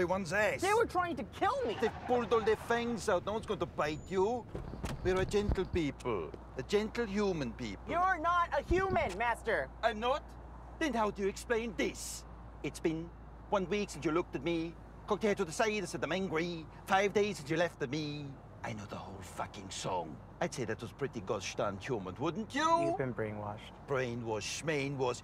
everyone's ass. They were trying to kill me. They've pulled all their fangs out. No one's going to bite you. We're a gentle people. A gentle human people. You're not a human, Master. I'm not? Then how do you explain this? It's been one week since you looked at me. Cocked your head to the side and said I'm angry. Five days since you left at me. I know the whole fucking song. I'd say that was pretty gosh darn human, wouldn't you? You've been brainwashed. Brainwashed. Mainwashed.